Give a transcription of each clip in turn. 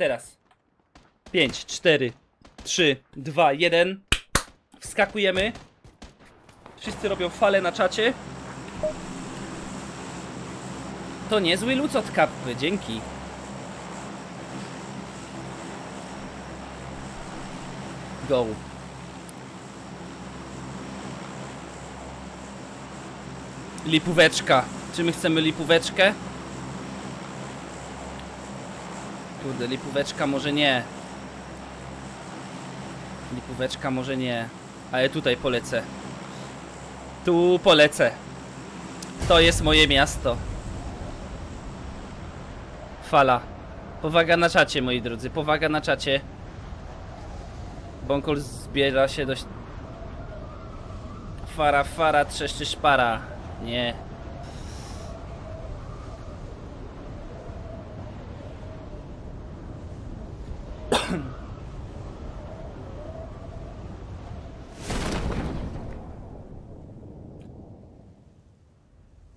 teraz. 5, 4, 3, 2, 1. Wskakujemy. Wszyscy robią falę na czacie. To niezły luc od kapy, dzięki. Go. Lipóweczka. Czy my chcemy lipóweczkę? Kurde, lipóweczka może nie. Lipóweczka może nie. Ale tutaj polecę. Tu polecę. To jest moje miasto. Fala. Powaga na czacie, moi drodzy. Powaga na czacie. Bonkol zbiera się dość... Fara, fara, trzeszczy szpara. Nie.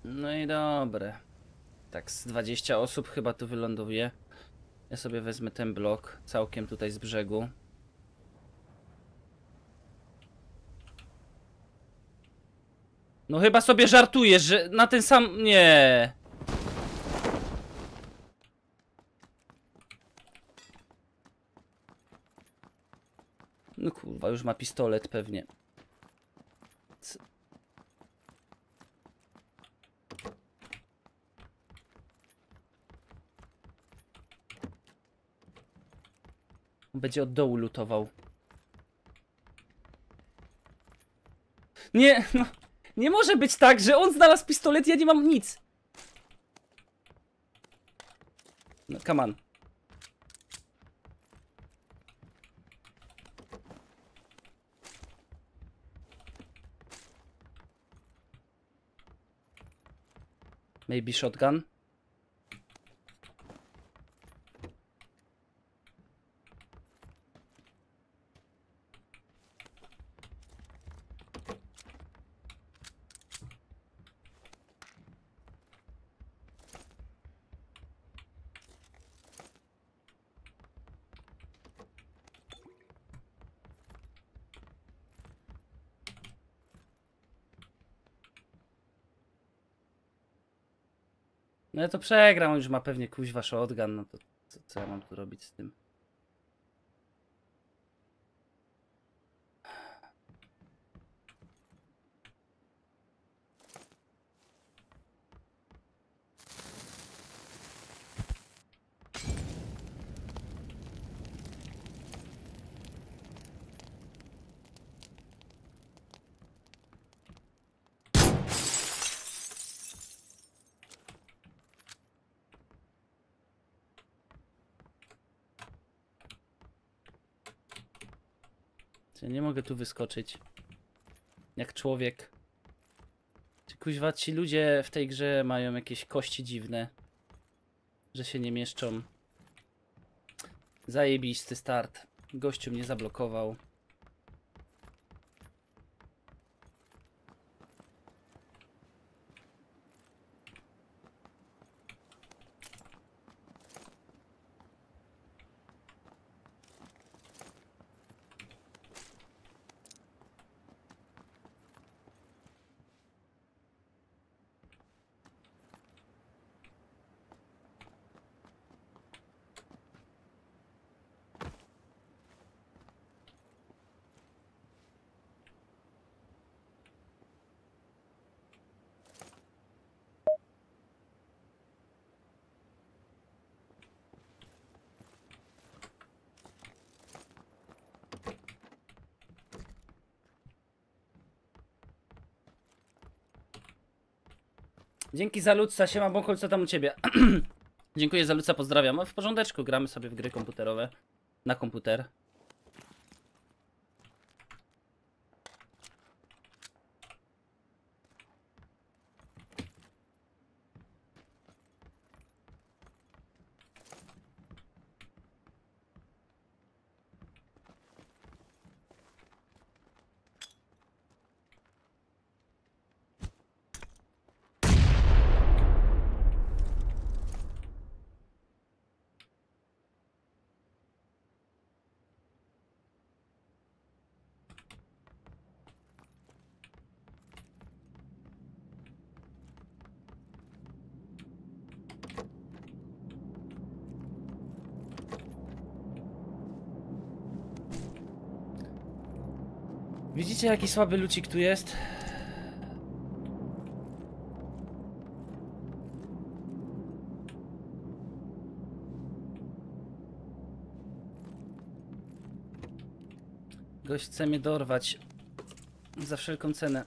No i dobre. Tak, z 20 osób chyba tu wyląduje. Ja sobie wezmę ten blok całkiem tutaj z brzegu. No chyba sobie żartujesz, że na ten sam... Nie. No kurwa, już ma pistolet pewnie. Będzie od dołu lutował. Nie, no. Nie może być tak, że on znalazł pistolet, ja nie mam nic. No, come on. Maybe shotgun? No ja to przegram, on już ma pewnie kuźwa shotgun, no to co, co ja mam tu robić z tym? Ja nie mogę tu wyskoczyć. Jak człowiek. Czy kuźwa ci ludzie w tej grze mają jakieś kości dziwne? Że się nie mieszczą. Zajebisty start. Gościu mnie zablokował. Dzięki za Luca, siema Bąkol, co tam u ciebie? Dziękuję za Luca, pozdrawiam. W porządeczku, gramy sobie w gry komputerowe. Na komputer. Widzicie jaki słaby lucik tu jest? Gość chce mnie dorwać. Za wszelką cenę.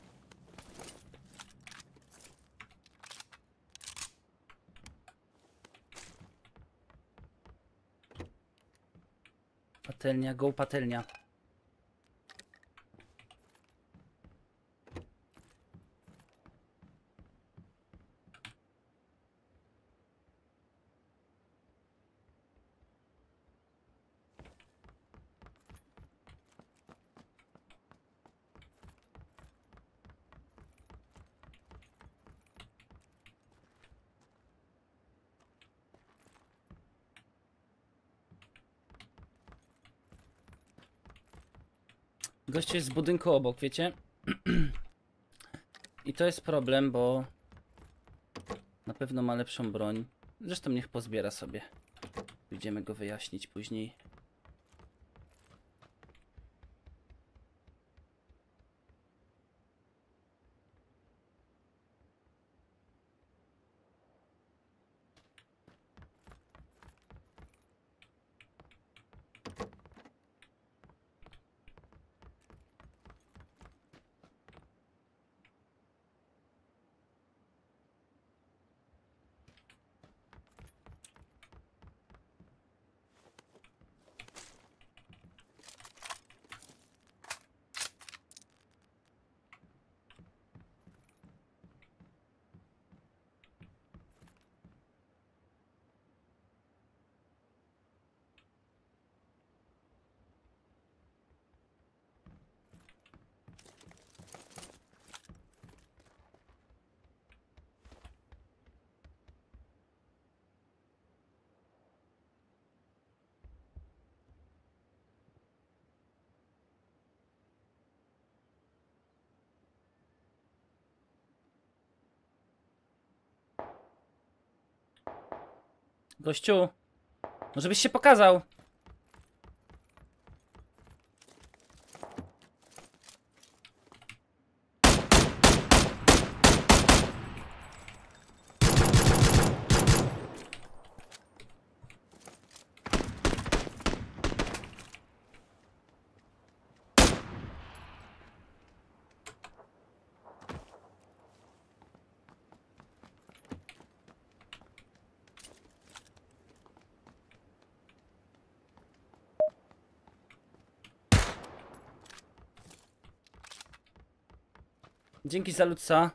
Patelnia, go patelnia. Gość jest z budynku obok, wiecie? I to jest problem, bo na pewno ma lepszą broń. Zresztą niech pozbiera sobie. Pójdziemy go wyjaśnić później. Gościu, może byś się pokazał? Dzięki za ludca.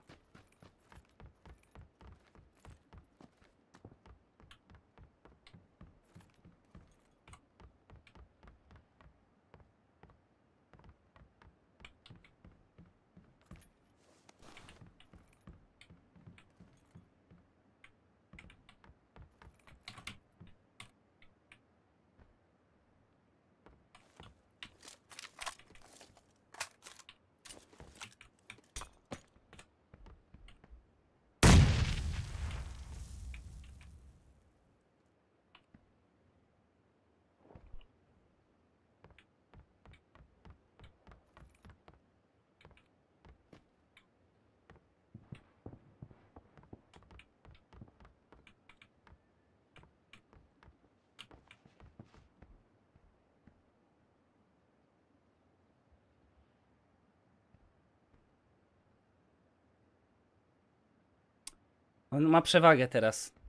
On ma przewagę teraz.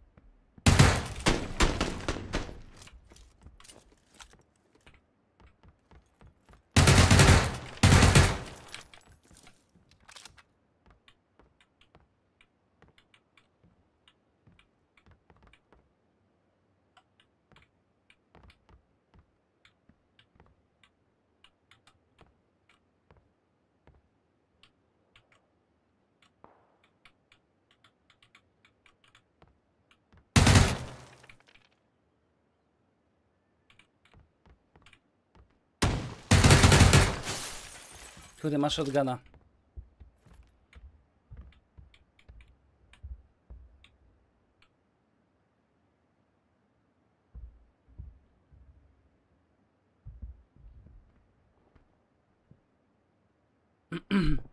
Który ma shotguna.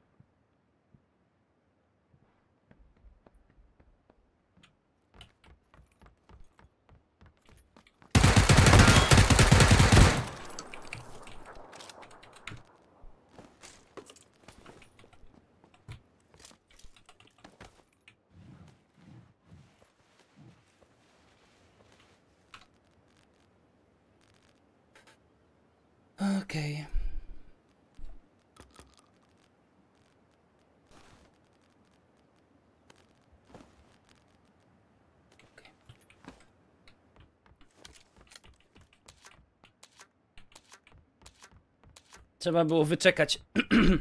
Trzeba było wyczekać,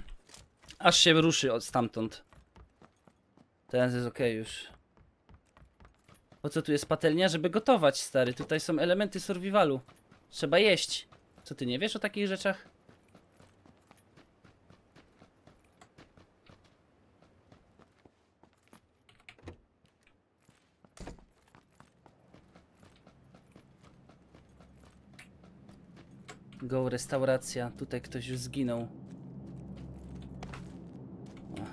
aż się ruszy od stamtąd. Teraz jest okej już. Po co tu jest patelnia? Żeby gotować, stary. Tutaj są elementy survivalu. Trzeba jeść. Co ty nie wiesz o takich rzeczach? Go, restauracja. Tutaj ktoś już zginął.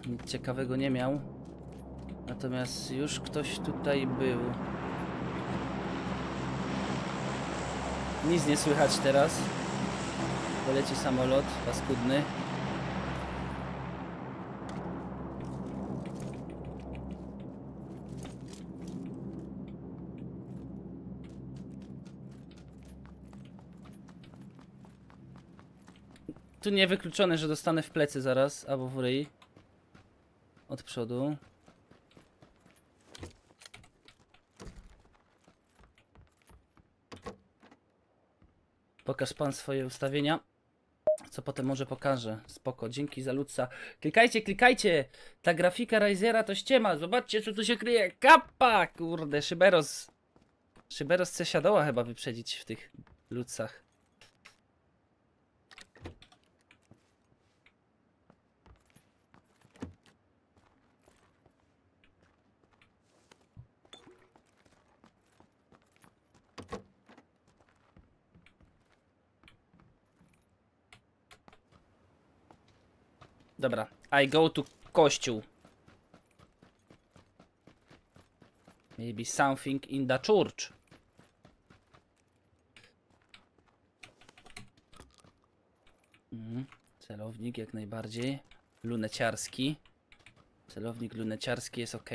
Nic ciekawego nie miał. Natomiast już ktoś tutaj był. Nic nie słychać teraz. Poleci samolot, paskudny. Tu niewykluczone, że dostanę w plecy zaraz, albo w ryj. Od przodu. Pokaż pan swoje ustawienia. Co potem może pokażę. Spoko, dzięki za ludca. Klikajcie, klikajcie! Ta grafika Risera to ściema. Zobaczcie, co tu się kryje. Kappa! Kurde, Szyberos. Szyberos chce Shadowa chyba wyprzedzić w tych ludcach. Dobra, I go to kościół. Maybe something in the church. Mhm. Celownik jak najbardziej. Luneciarski. Celownik luneciarski jest ok.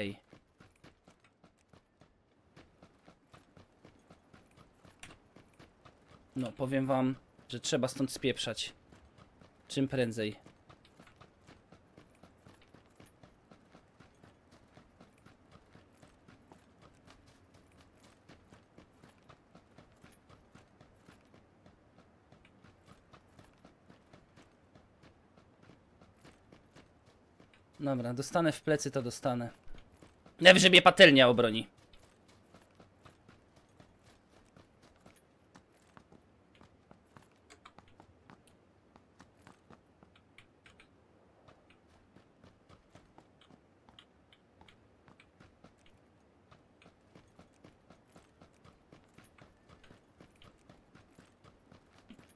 No, powiem wam, że trzeba stąd spieprzać. Czym prędzej. Dobra, dostanę w plecy, to dostanę. Najwyżej mnie patelnia obroni.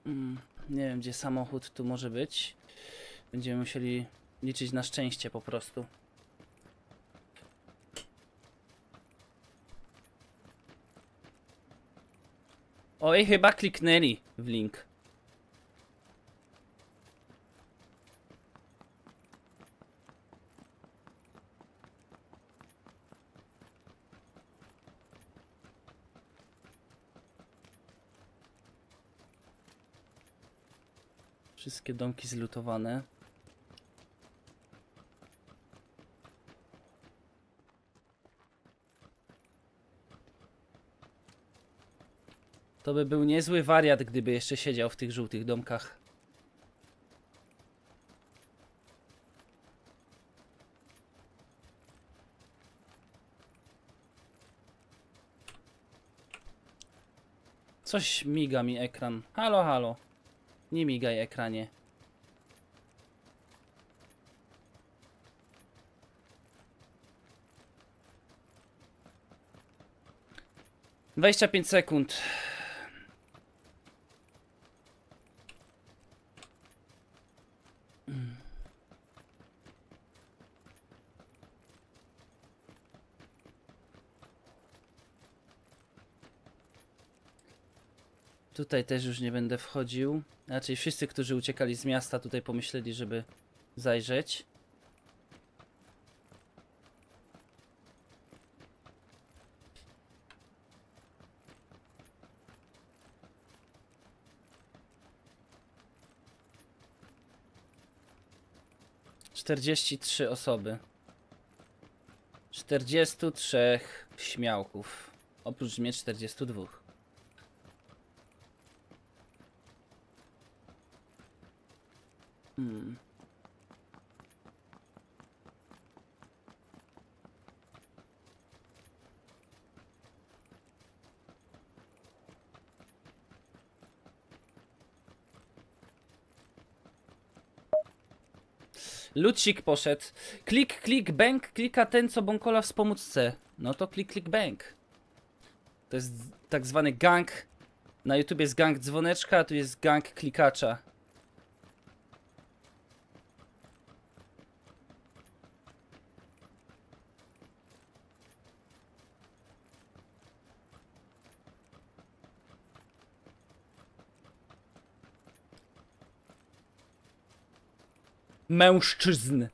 Mm, nie wiem, gdzie samochód tu może być. Będziemy musieli liczyć na szczęście po prostu. Oj, chyba kliknęli w link. Wszystkie domki zlutowane. To by był niezły wariat, gdyby jeszcze siedział w tych żółtych domkach. Coś miga mi ekran. Halo, halo. Nie migaj ekranie. Dwadzieścia pięć sekund. Tutaj też już nie będę wchodził. Raczej wszyscy, którzy uciekali z miasta, tutaj pomyśleli, żeby zajrzeć. Czterdzieści trzy osoby. Czterdziestu trzech śmiałków. Oprócz mnie czterdziestu dwóch. Hmm. Lucik poszedł. Klik, klik, bank, klika ten, co Bąkola wspomóc chce. No to klik, klik, bank. To jest tak zwany gang. Na YouTube jest gang dzwoneczka, a tu jest gang klikacza. Mężczyzn.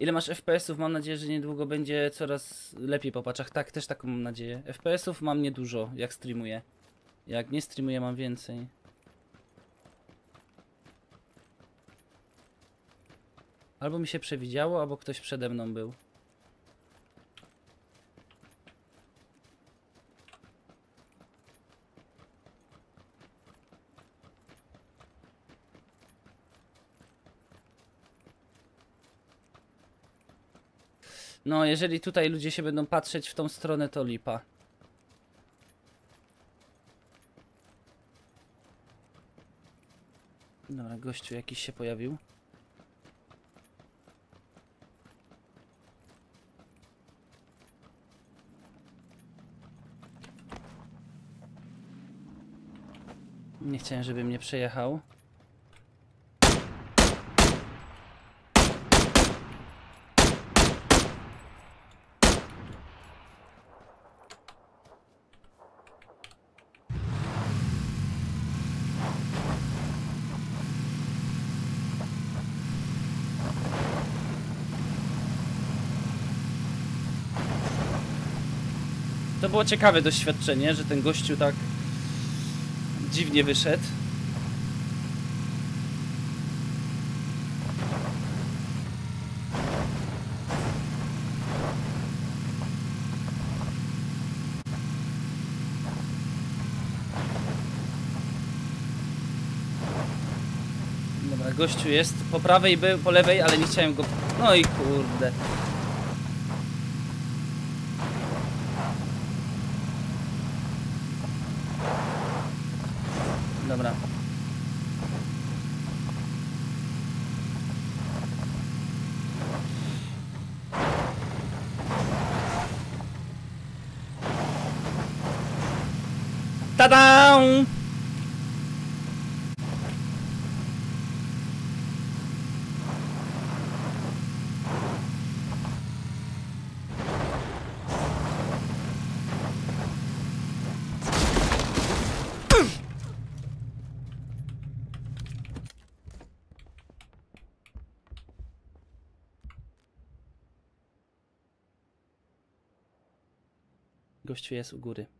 Ile masz FPS-ów? Mam nadzieję, że niedługo będzie coraz lepiej po paczach. Tak, też taką mam nadzieję. FPS-ów mam niedużo, jak streamuję. Jak nie streamuję, mam więcej. Albo mi się przewidziało, albo ktoś przede mną był. No, jeżeli tutaj ludzie się będą patrzeć w tą stronę, to lipa. Dobra, gościu jakiś się pojawił. Nie chciałem, żeby mnie przejechał. To było ciekawe doświadczenie, że ten gościu tak dziwnie wyszedł. Dobra, gościu jest po prawej był, po lewej, ale nie chciałem go... No i kurde. Tada! Gościu jest u góry.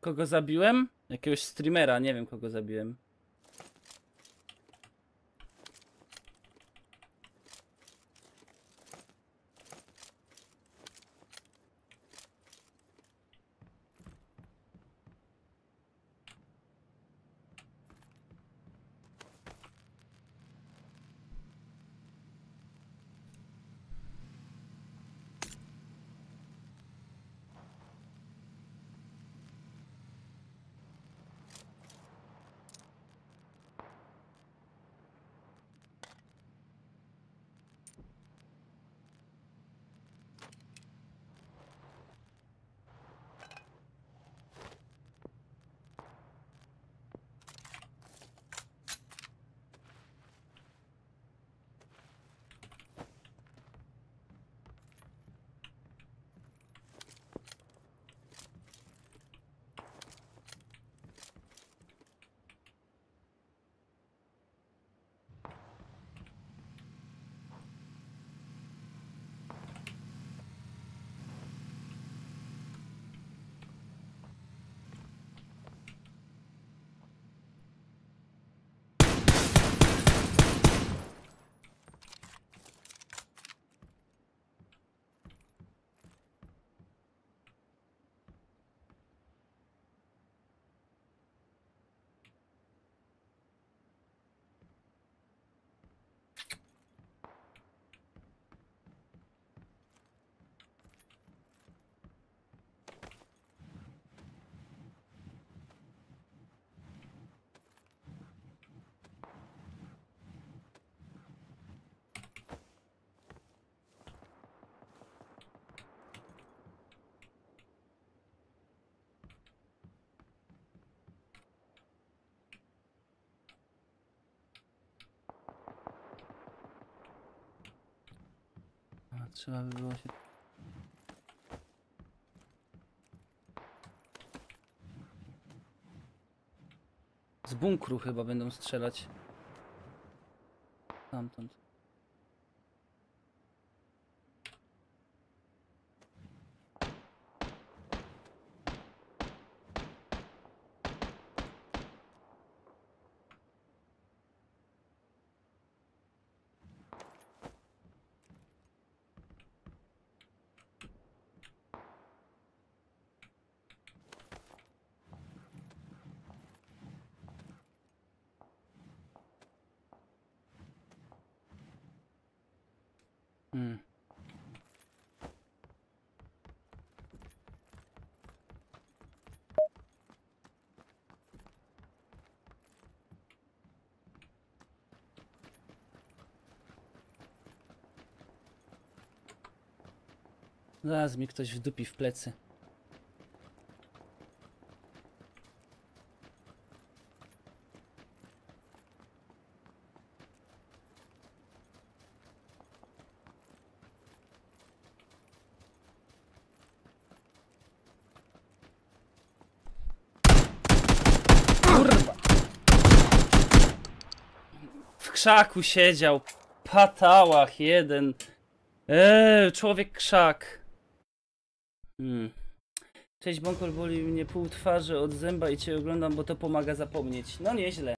Kogo zabiłem? Jakiegoś streamera, nie wiem kogo zabiłem. Trzeba by było się... Z bunkru chyba będą strzelać. Tamtąd. Zaraz mi ktoś wdupi w plecy. Kurwa! W krzaku siedział. Patałach jeden. Eee, człowiek krzak. Hmm. Cześć Bonkol, boli mnie pół twarzy od zęba i cię oglądam, bo to pomaga zapomnieć. No nieźle.